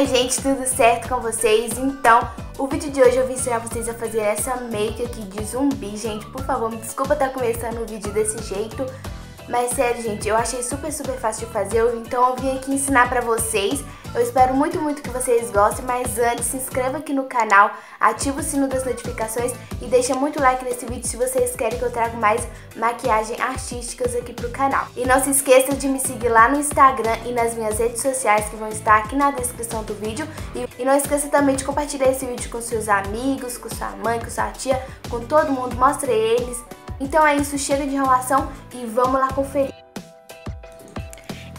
Oi gente, tudo certo com vocês? Então, o vídeo de hoje eu vim ensinar vocês a fazer essa make aqui de zumbi, gente. Por favor, me desculpa estar começando o vídeo desse jeito, mas sério, gente, eu achei super, super fácil de fazer, então eu vim aqui ensinar pra vocês. Eu espero muito, muito que vocês gostem, mas antes, se inscreva aqui no canal, ativa o sino das notificações e deixa muito like nesse vídeo se vocês querem que eu traga mais maquiagem artísticas aqui pro canal. E não se esqueça de me seguir lá no Instagram e nas minhas redes sociais que vão estar aqui na descrição do vídeo. E não esqueça também de compartilhar esse vídeo com seus amigos, com sua mãe, com sua tia, com todo mundo, mostre eles. Então é isso, chega de enrolação e vamos lá conferir.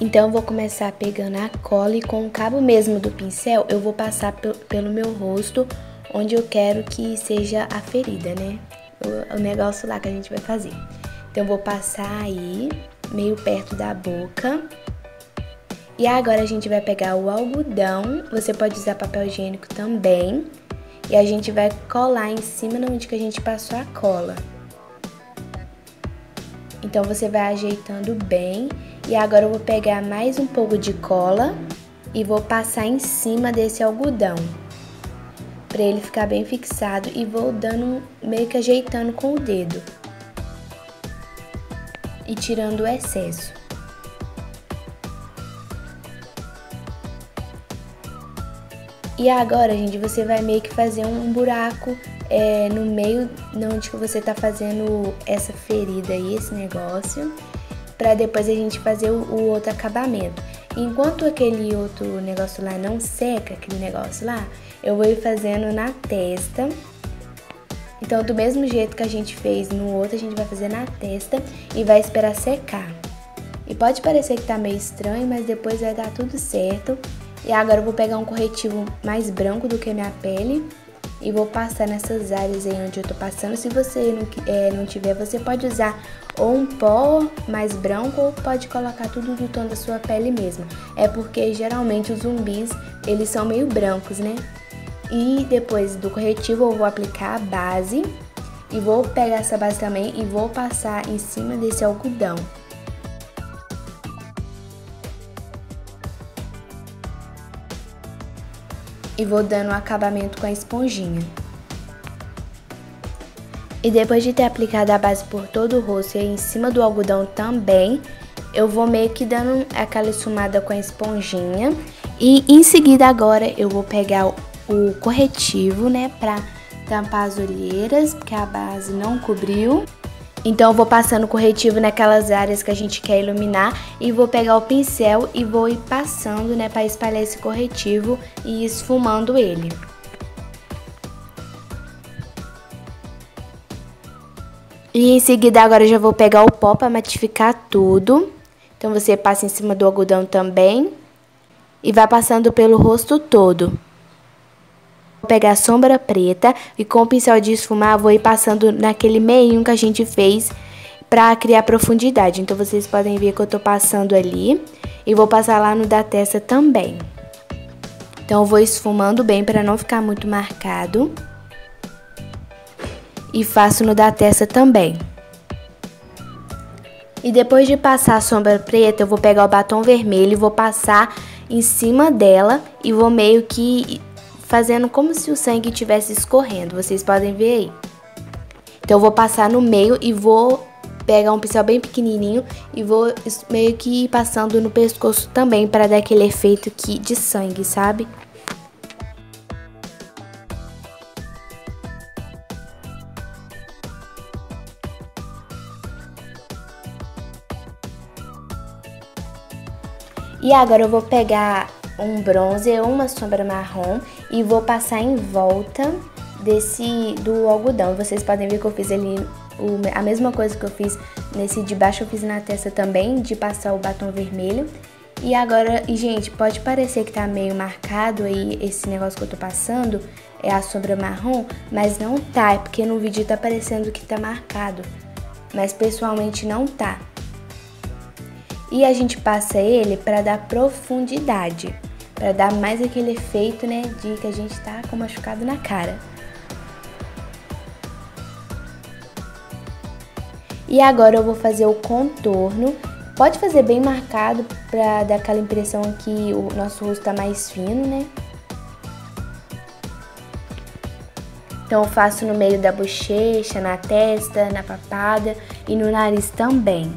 Então eu vou começar pegando a cola e com o cabo mesmo do pincel eu vou passar pelo meu rosto onde eu quero que seja a ferida, né? O, o negócio lá que a gente vai fazer. Então eu vou passar aí, meio perto da boca. E agora a gente vai pegar o algodão, você pode usar papel higiênico também. E a gente vai colar em cima onde que a gente passou a cola. Então você vai ajeitando bem e agora eu vou pegar mais um pouco de cola e vou passar em cima desse algodão. Para ele ficar bem fixado e vou dando meio que ajeitando com o dedo. E tirando o excesso. E agora, gente, você vai meio que fazer um buraco é, no meio onde você tá fazendo essa ferida aí, esse negócio para depois a gente fazer o, o outro acabamento. Enquanto aquele outro negócio lá não seca, aquele negócio lá, eu vou ir fazendo na testa. Então, do mesmo jeito que a gente fez no outro, a gente vai fazer na testa e vai esperar secar. E pode parecer que tá meio estranho, mas depois vai dar tudo certo. E agora eu vou pegar um corretivo mais branco do que a minha pele e vou passar nessas áreas aí onde eu tô passando. Se você não, é, não tiver, você pode usar ou um pó mais branco ou pode colocar tudo do tom da sua pele mesmo. É porque geralmente os zumbis, eles são meio brancos, né? E depois do corretivo eu vou aplicar a base e vou pegar essa base também e vou passar em cima desse algodão. E vou dando um acabamento com a esponjinha. E depois de ter aplicado a base por todo o rosto e em cima do algodão também, eu vou meio que dando aquela esfumada com a esponjinha. E em seguida agora eu vou pegar o corretivo, né, pra tampar as olheiras, porque a base não cobriu. Então eu vou passando corretivo naquelas áreas que a gente quer iluminar e vou pegar o pincel e vou ir passando, né, para espalhar esse corretivo e esfumando ele. E em seguida agora eu já vou pegar o pó para matificar tudo. Então você passa em cima do algodão também e vai passando pelo rosto todo. Vou pegar a sombra preta e com o pincel de esfumar vou ir passando naquele meio que a gente fez para criar profundidade. Então vocês podem ver que eu tô passando ali e vou passar lá no da testa também. Então eu vou esfumando bem para não ficar muito marcado. E faço no da testa também. E depois de passar a sombra preta, eu vou pegar o batom vermelho e vou passar em cima dela e vou meio que fazendo como se o sangue estivesse escorrendo. Vocês podem ver aí. Então eu vou passar no meio e vou pegar um pincel bem pequenininho e vou meio que passando no pescoço também para dar aquele efeito aqui de sangue, sabe? E agora eu vou pegar um bronze ou uma sombra marrom e vou passar em volta desse do algodão. Vocês podem ver que eu fiz ali o, a mesma coisa que eu fiz nesse de baixo, eu fiz na testa também, de passar o batom vermelho. E agora, e gente, pode parecer que tá meio marcado aí esse negócio que eu tô passando, é a sombra marrom, mas não tá, é porque no vídeo tá parecendo que tá marcado, mas pessoalmente não tá. E a gente passa ele para dar profundidade, para dar mais aquele efeito, né, de que a gente tá com machucado na cara. E agora eu vou fazer o contorno. Pode fazer bem marcado para dar aquela impressão que o nosso rosto tá mais fino, né? Então eu faço no meio da bochecha, na testa, na papada e no nariz também.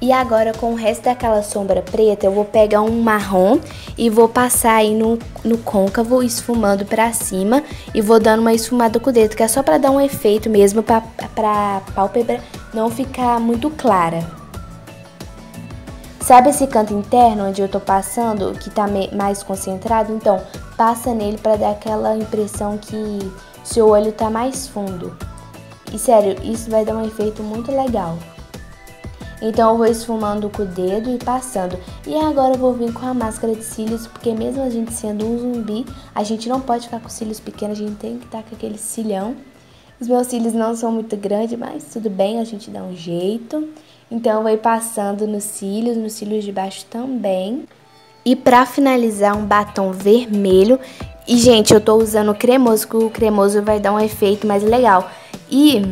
E agora com o resto daquela sombra preta, eu vou pegar um marrom e vou passar aí no, no côncavo, esfumando pra cima. E vou dando uma esfumada com o dedo, que é só pra dar um efeito mesmo, pra, pra pálpebra não ficar muito clara. Sabe esse canto interno onde eu tô passando, que tá mais concentrado? Então, passa nele pra dar aquela impressão que seu olho tá mais fundo. E sério, isso vai dar um efeito muito legal. Então eu vou esfumando com o dedo e passando. E agora eu vou vir com a máscara de cílios, porque mesmo a gente sendo um zumbi, a gente não pode ficar com cílios pequenos, a gente tem que estar com aquele cilhão. Os meus cílios não são muito grandes, mas tudo bem, a gente dá um jeito. Então eu vou ir passando nos cílios, nos cílios de baixo também. E pra finalizar, um batom vermelho. E, gente, eu tô usando cremoso, que o cremoso vai dar um efeito mais legal. E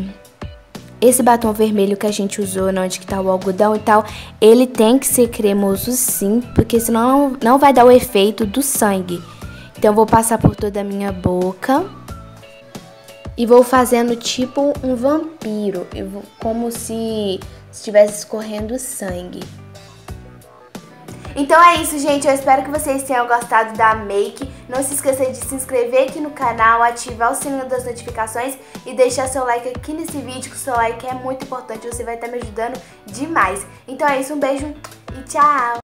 esse batom vermelho que a gente usou, onde que tá o algodão e tal, ele tem que ser cremoso sim, porque senão não, não vai dar o efeito do sangue. Então vou passar por toda a minha boca. E vou fazendo tipo um vampiro, como se estivesse escorrendo sangue. Então é isso, gente. Eu espero que vocês tenham gostado da make. Não se esqueça de se inscrever aqui no canal, ativar o sininho das notificações e deixar seu like aqui nesse vídeo, que o seu like é muito importante. Você vai estar me ajudando demais. Então é isso, um beijo e tchau!